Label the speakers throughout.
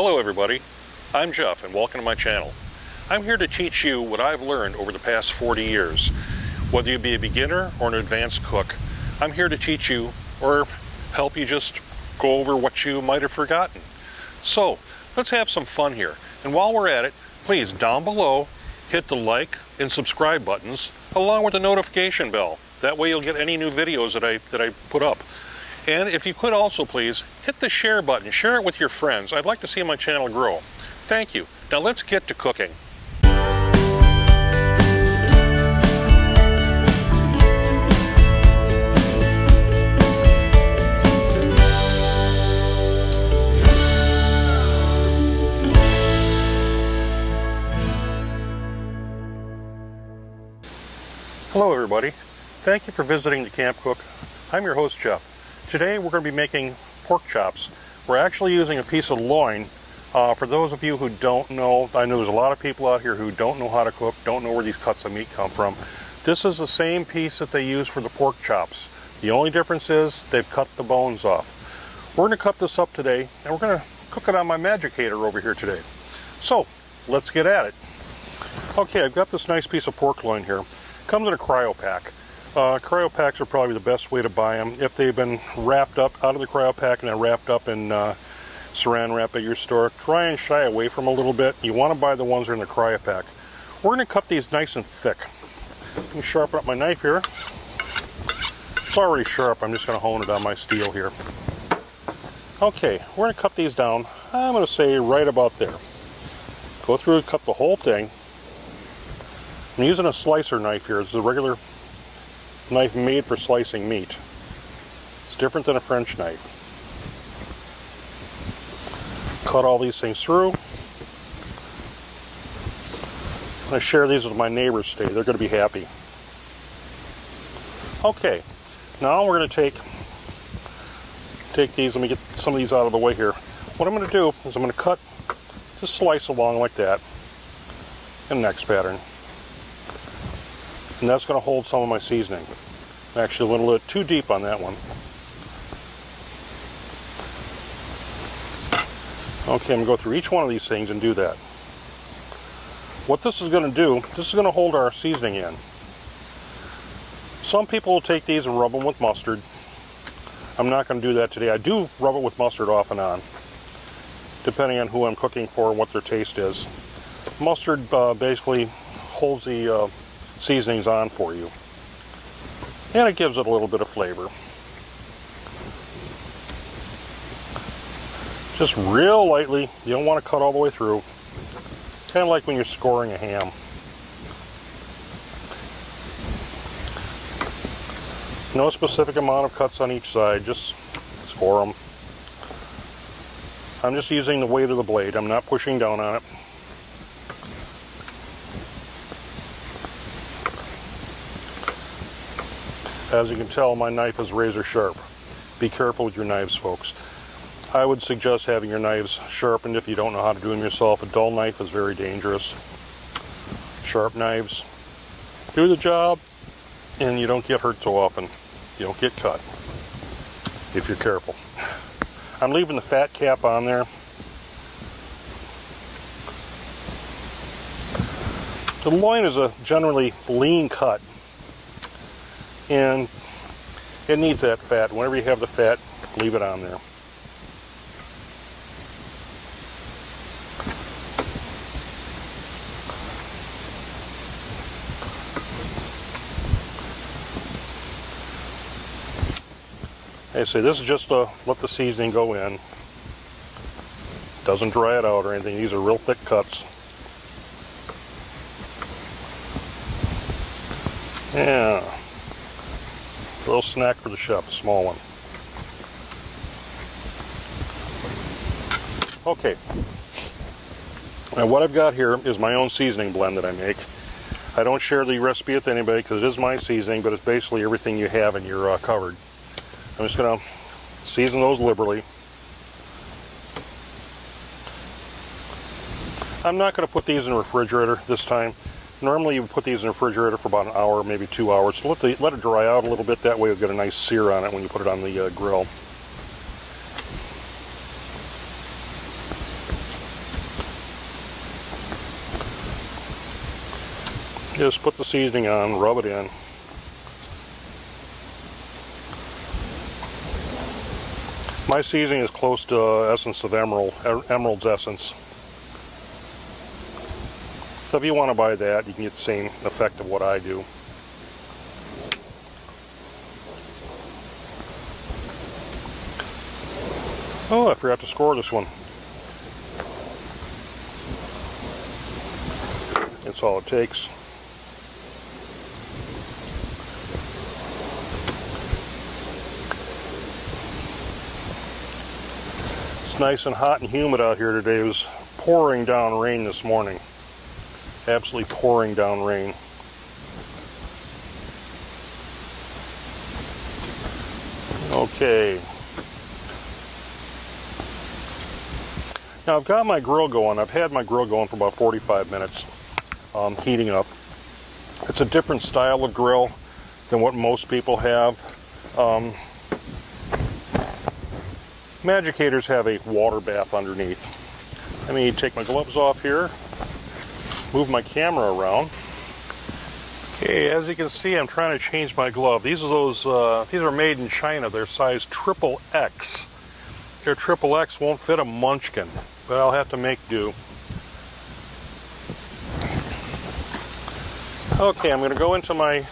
Speaker 1: Hello everybody, I'm Jeff and welcome to my channel. I'm here to teach you what I've learned over the past 40 years. Whether you be a beginner or an advanced cook, I'm here to teach you or help you just go over what you might have forgotten. So let's have some fun here. And while we're at it, please down below hit the like and subscribe buttons along with the notification bell. That way you'll get any new videos that I, that I put up. And if you could also please, hit the share button. Share it with your friends. I'd like to see my channel grow. Thank you. Now let's get to cooking. Hello everybody. Thank you for visiting the Camp Cook. I'm your host Jeff. Today we're going to be making pork chops. We're actually using a piece of loin. Uh, for those of you who don't know, I know there's a lot of people out here who don't know how to cook, don't know where these cuts of meat come from. This is the same piece that they use for the pork chops. The only difference is they've cut the bones off. We're going to cut this up today and we're going to cook it on my MagiCater over here today. So let's get at it. Okay, I've got this nice piece of pork loin here. Comes in a cryo pack. Uh, cryo packs are probably the best way to buy them. If they've been wrapped up out of the cryo pack and then wrapped up in uh, saran wrap at your store, try and shy away from a little bit. You want to buy the ones that are in the cryo pack. We're going to cut these nice and thick. Let me sharpen up my knife here. It's already sharp. I'm just going to hone it on my steel here. Okay, we're going to cut these down. I'm going to say right about there. Go through and cut the whole thing. I'm using a slicer knife here. It's a regular knife made for slicing meat. It's different than a French knife. Cut all these things through. To share these with my neighbors today. They're going to be happy. Okay, now we're going to take take these. Let me get some of these out of the way here. What I'm going to do is I'm going to cut, just slice along like that, in the next pattern. And that's going to hold some of my seasoning. Actually, went a little too deep on that one. Okay, I'm going to go through each one of these things and do that. What this is going to do, this is going to hold our seasoning in. Some people will take these and rub them with mustard. I'm not going to do that today. I do rub it with mustard off and on, depending on who I'm cooking for and what their taste is. Mustard uh, basically holds the uh, seasonings on for you. And it gives it a little bit of flavor. Just real lightly, you don't want to cut all the way through. Kind of like when you're scoring a ham. No specific amount of cuts on each side, just score them. I'm just using the weight of the blade, I'm not pushing down on it. As you can tell, my knife is razor sharp. Be careful with your knives, folks. I would suggest having your knives sharpened if you don't know how to do them yourself. A dull knife is very dangerous. Sharp knives do the job, and you don't get hurt so often. You don't get cut if you're careful. I'm leaving the fat cap on there. The loin is a generally lean cut and it needs that fat. Whenever you have the fat, leave it on there. I say this is just to let the seasoning go in. Doesn't dry it out or anything. These are real thick cuts. Yeah. Little snack for the chef, a small one. Okay. Now what I've got here is my own seasoning blend that I make. I don't share the recipe with anybody because it is my seasoning, but it's basically everything you have in your uh, cupboard. I'm just going to season those liberally. I'm not going to put these in the refrigerator this time. Normally you put these in the refrigerator for about an hour, maybe two hours. So let, the, let it dry out a little bit. That way you'll get a nice sear on it when you put it on the uh, grill. Just put the seasoning on, rub it in. My seasoning is close to uh, essence of Emeril, er, Emeril's essence. So if you want to buy that, you can get the same effect of what I do. Oh, I forgot to score this one. That's all it takes. It's nice and hot and humid out here today. It was pouring down rain this morning. Absolutely pouring down rain. Okay. Now I've got my grill going. I've had my grill going for about 45 minutes, um, heating up. It's a different style of grill than what most people have. Um, MagiCaters have a water bath underneath. Let me take my gloves off here, move my camera around. Okay, as you can see, I'm trying to change my glove. These are those. Uh, these are made in China. They're size triple X. Their triple X won't fit a Munchkin but I'll have to make do. Okay, I'm going to go into my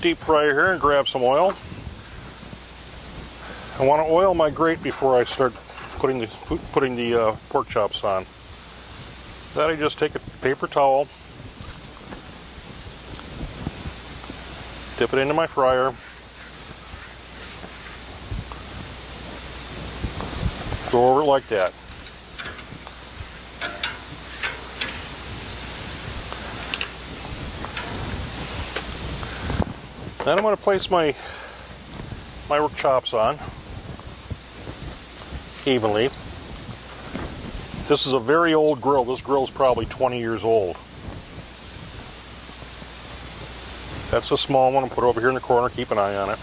Speaker 1: deep fryer here and grab some oil. I want to oil my grate before I start putting the putting the uh, pork chops on. Then I just take a paper towel, dip it into my fryer, go over it like that. Then I'm going to place my my chops on evenly. This is a very old grill. This grill is probably 20 years old. That's a small one. I'll put it over here in the corner. Keep an eye on it.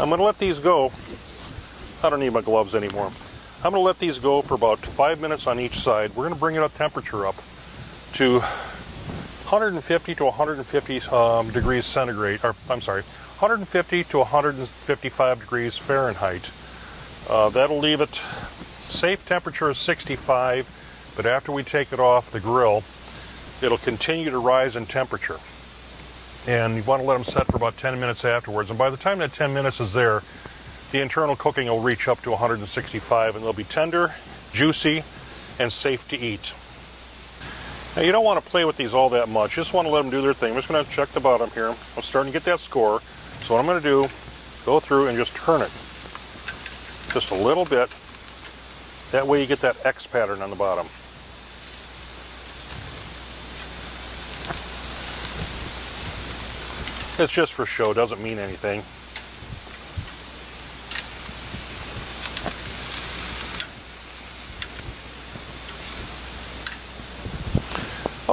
Speaker 1: I'm going to let these go. I don't need my gloves anymore. I'm going to let these go for about five minutes on each side. We're going to bring it up temperature up to 150 to 150 um, degrees centigrade, or I'm sorry, 150 to 155 degrees Fahrenheit. Uh, that'll leave it safe temperature of 65, but after we take it off the grill, it'll continue to rise in temperature and you want to let them set for about 10 minutes afterwards. And by the time that 10 minutes is there, the internal cooking will reach up to 165 and they'll be tender, juicy, and safe to eat. Now you don't want to play with these all that much. Just want to let them do their thing. I'm just going to check the bottom here. I'm starting to get that score. So what I'm going to do, go through and just turn it. Just a little bit. That way you get that X pattern on the bottom. It's just for show, doesn't mean anything.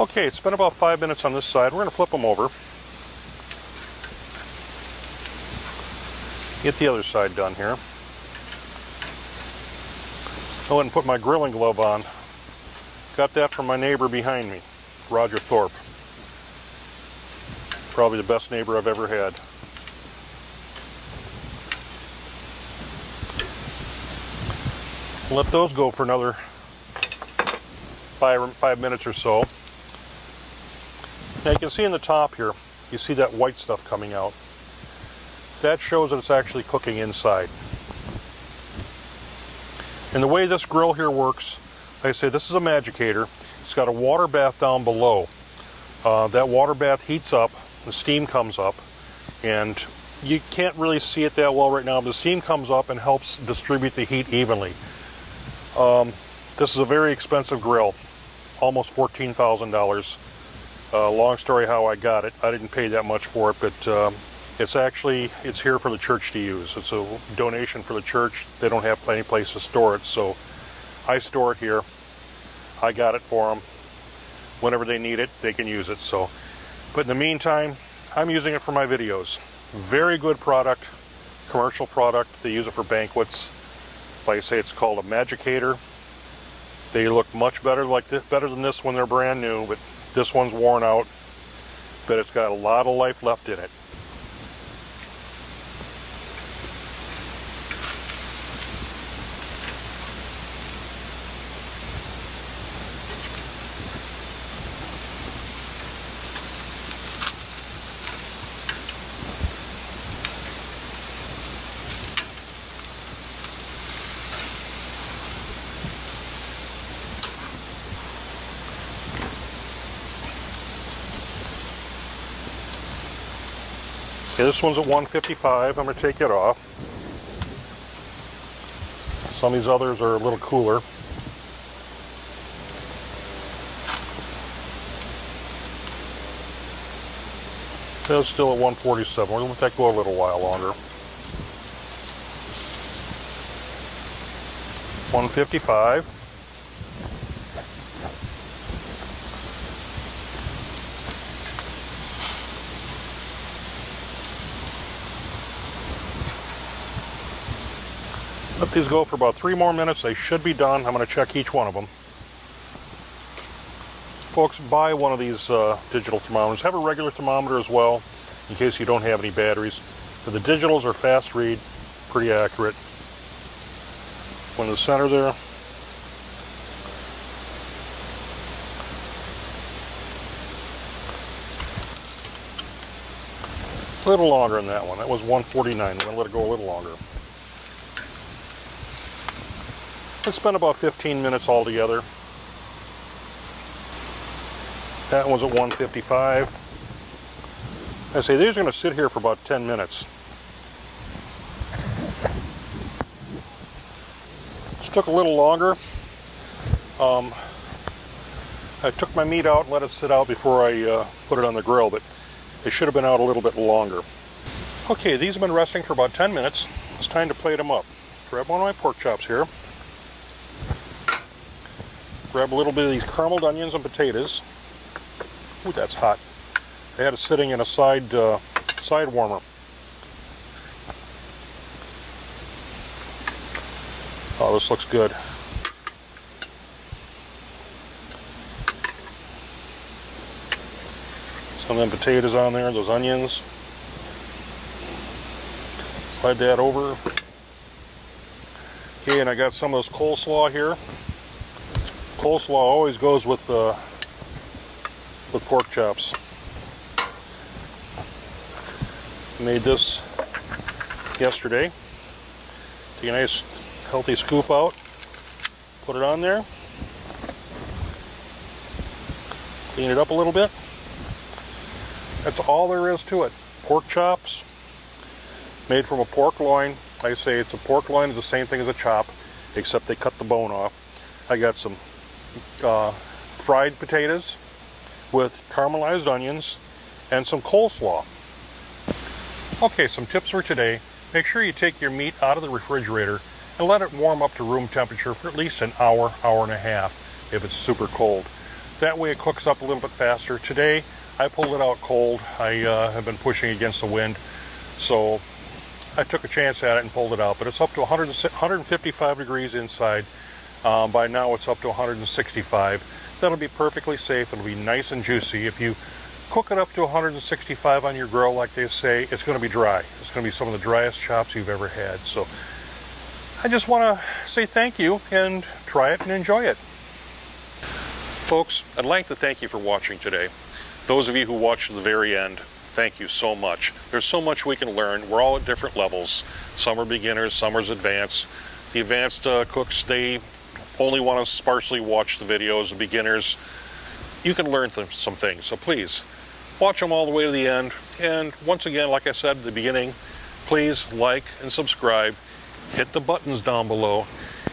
Speaker 1: Okay, it's been about five minutes on this side. We're going to flip them over. Get the other side done here. I went and put my grilling glove on. Got that from my neighbor behind me, Roger Thorpe. Probably the best neighbor I've ever had. Let those go for another five, five minutes or so. Now you can see in the top here, you see that white stuff coming out. That shows that it's actually cooking inside. And the way this grill here works, like I say, this is a MagiCater. It's got a water bath down below. Uh, that water bath heats up the steam comes up and you can't really see it that well right now, but the steam comes up and helps distribute the heat evenly. Um, this is a very expensive grill, almost $14,000. Uh, long story how I got it. I didn't pay that much for it, but um, it's actually, it's here for the church to use. It's a donation for the church. They don't have any place to store it, so I store it here. I got it for them. whenever they need it, they can use it. So, but in the meantime, I'm using it for my videos. Very good product, commercial product. They use it for banquets. Like I say, it's called a MagiCater. They look much better like this, better than this when they're brand new, but this one's worn out. But it's got a lot of life left in it. Okay, this one's at 155. I'm going to take it off. Some of these others are a little cooler. It's still at 147. We're going to let that go a little while longer. 155. Let these go for about three more minutes. They should be done. I'm going to check each one of them. Folks, buy one of these uh, digital thermometers. Have a regular thermometer as well, in case you don't have any batteries. But the digitals are fast read, pretty accurate. One in the center there. A little longer than that one. That was 149. We're going to let it go a little longer. It's been about 15 minutes altogether. That one's at 155. I say these are going to sit here for about 10 minutes. This took a little longer. Um, I took my meat out and let it sit out before I uh, put it on the grill, but it should have been out a little bit longer. Okay, these have been resting for about 10 minutes. It's time to plate them up. Grab one of my pork chops here. Grab a little bit of these carameled onions and potatoes. Ooh, that's hot. I had it sitting in a side uh, side warmer. Oh, this looks good. Some of them potatoes on there, those onions. Slide that over. Okay, and I got some of this coleslaw here coleslaw always goes with uh, with pork chops. Made this yesterday. Take a nice healthy scoop out, put it on there, clean it up a little bit. That's all there is to it. Pork chops, made from a pork loin. I say it's a pork loin is the same thing as a chop, except they cut the bone off. I got some uh, fried potatoes with caramelized onions and some coleslaw. Okay, some tips for today. Make sure you take your meat out of the refrigerator and let it warm up to room temperature for at least an hour, hour and a half if it's super cold. That way it cooks up a little bit faster. Today I pulled it out cold. I uh, have been pushing against the wind, so I took a chance at it and pulled it out. But it's up to 100, 155 degrees inside. Um, by now it's up to 165. That'll be perfectly safe. It'll be nice and juicy. If you cook it up to 165 on your grill, like they say, it's going to be dry. It's going to be some of the driest chops you've ever had. So I just want to say thank you and try it and enjoy it. Folks, I'd like to thank you for watching today. Those of you who watched to the very end, thank you so much. There's so much we can learn. We're all at different levels. Some are beginners, some are advanced. The advanced uh, cooks, they only want to sparsely watch the videos of beginners, you can learn th some things. So please, watch them all the way to the end. And once again, like I said at the beginning, please like and subscribe. Hit the buttons down below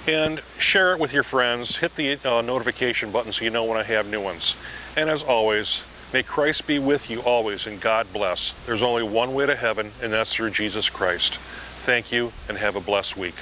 Speaker 1: and share it with your friends. Hit the uh, notification button so you know when I have new ones. And as always, may Christ be with you always and God bless. There's only one way to heaven, and that's through Jesus Christ. Thank you and have a blessed week.